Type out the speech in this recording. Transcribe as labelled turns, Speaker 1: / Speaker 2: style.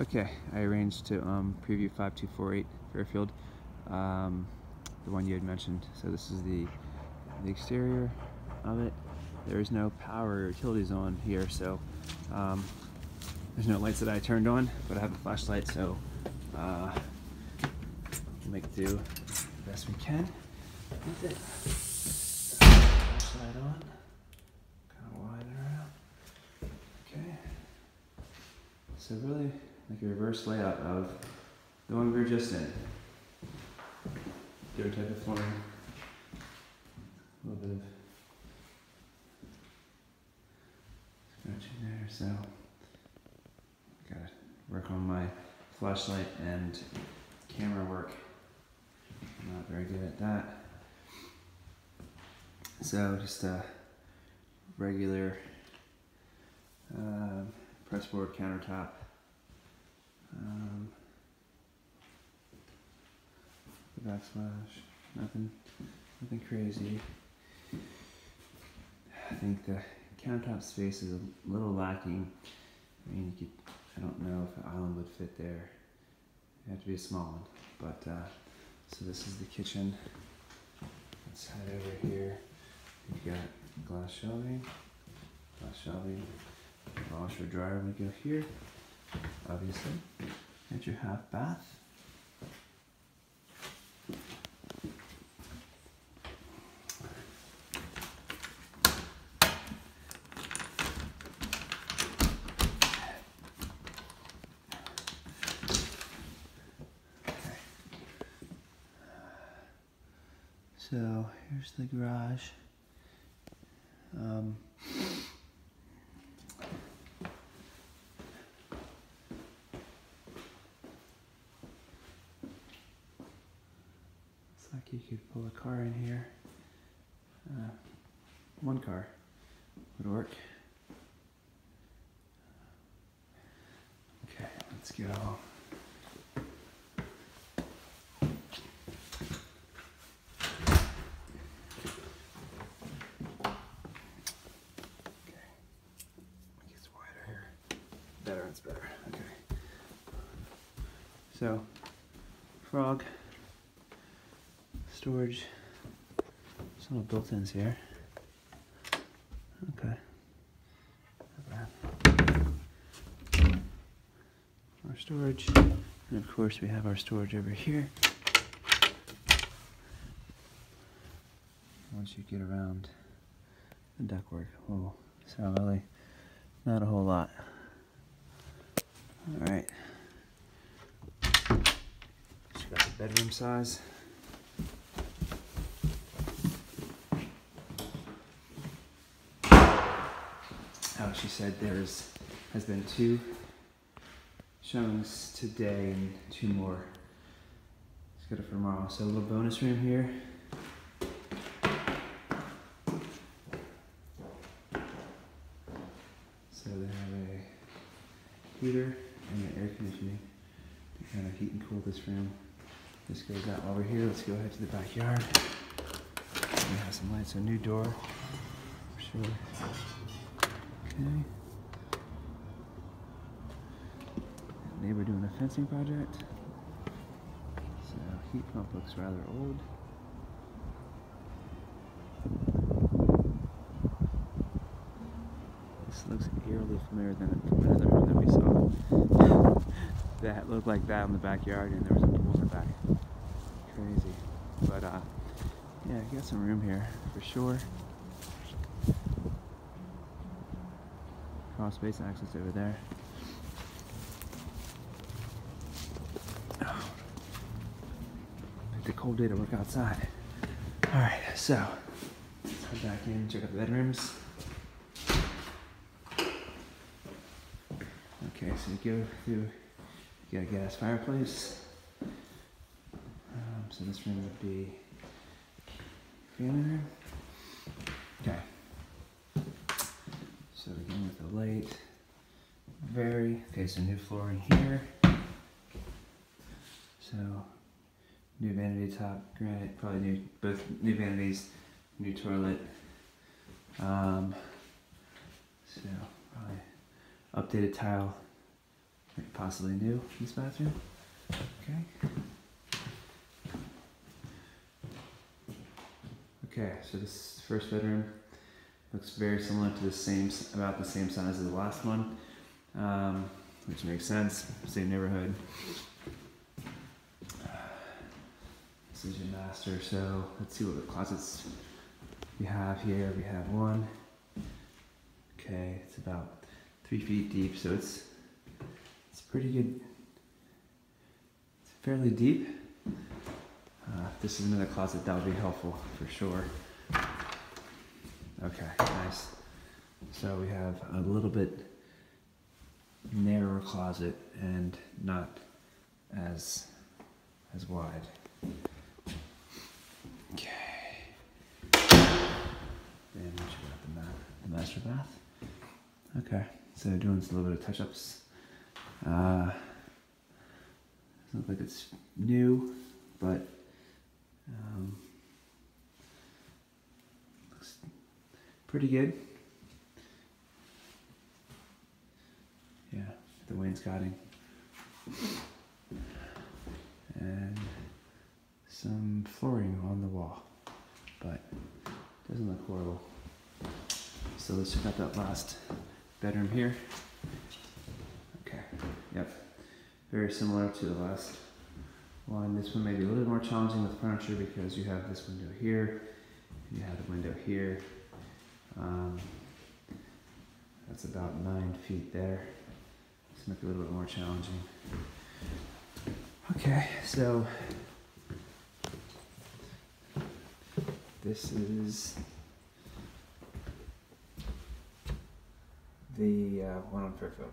Speaker 1: Okay, I arranged to um, preview 5248 Fairfield, um, the one you had mentioned. So this is the, the exterior of it. There is no power or utilities on here, so um, there's no lights that I turned on, but I have a flashlight, so uh, we'll make do the best we can with it. Flashlight on, kind of wide around. Okay. So really, like a reverse layout of the one we were just in. Different type of flooring. A little bit of scratching there, so gotta work on my flashlight and camera work. I'm not very good at that. So just a regular uh, pressboard countertop. Um, the backsplash, nothing, nothing crazy. I think the countertop space is a little lacking. I mean, you could, I don't know if an island would fit there. It'd have to be a small one. But, uh, so this is the kitchen. Let's head over here. We've got glass shelving, glass shelving, washer dryer would go here, obviously. And your half bath. So here's the garage. Um, like you could pull a car in here. Uh, one car would work. Okay, let's go. Okay. Make it wider here. Better, it's better. Okay. So, frog, storage, some little built-ins here. Okay. Our storage, and of course we have our storage over here. Once you get around the ductwork, oh, so really not a whole lot. All right. She got the bedroom size. Oh, she said there's has been two showings today and two more. Let's go to for tomorrow. So a little bonus room here. So they have a heater and an air conditioning to kind of heat and cool this room. This goes out we're here. Let's go ahead to the backyard. We have some lights, a new door, for sure. Okay. Neighbor doing a fencing project. So heat pump looks rather old. This looks eerily familiar than another one that we saw. that looked like that in the backyard and there was a pool in the back. Crazy. But uh yeah, you got some room here for sure. Cross space access over there. Picked a cold day to work outside. Alright, so let's head back in, check out the bedrooms. Okay, so you go through, you got a gas fireplace. Um, so this room would be family room. Okay. So again with the light, very, okay, so new flooring here. So new vanity top, granite, probably new, both new vanities, new toilet. Um, so probably updated tile possibly new in this bathroom. Okay. Okay, so this first bedroom looks very similar to the same, about the same size as the last one, um, which makes sense. Same neighborhood. This is your master. So let's see what the closets we have here. We have one. Okay, it's about three feet deep, so it's it's pretty good. It's fairly deep. Uh, this is another closet, that would be helpful for sure. Okay, nice. So we have a little bit narrower closet and not as as wide. Okay. And what you got the, ma- the master bath. Okay, so doing a little bit of touch-ups. Uh, doesn't look like it's new, but um, pretty good. Yeah, the wainscoting. And some flooring on the wall, but doesn't look horrible. So let's check out that last bedroom here. Okay, yep, very similar to the last one. This one may be a little more challenging with furniture because you have this window here, you have the window here. Um, that's about nine feet there. This might be a little bit more challenging. Okay, so this is the uh, one on Fairfield.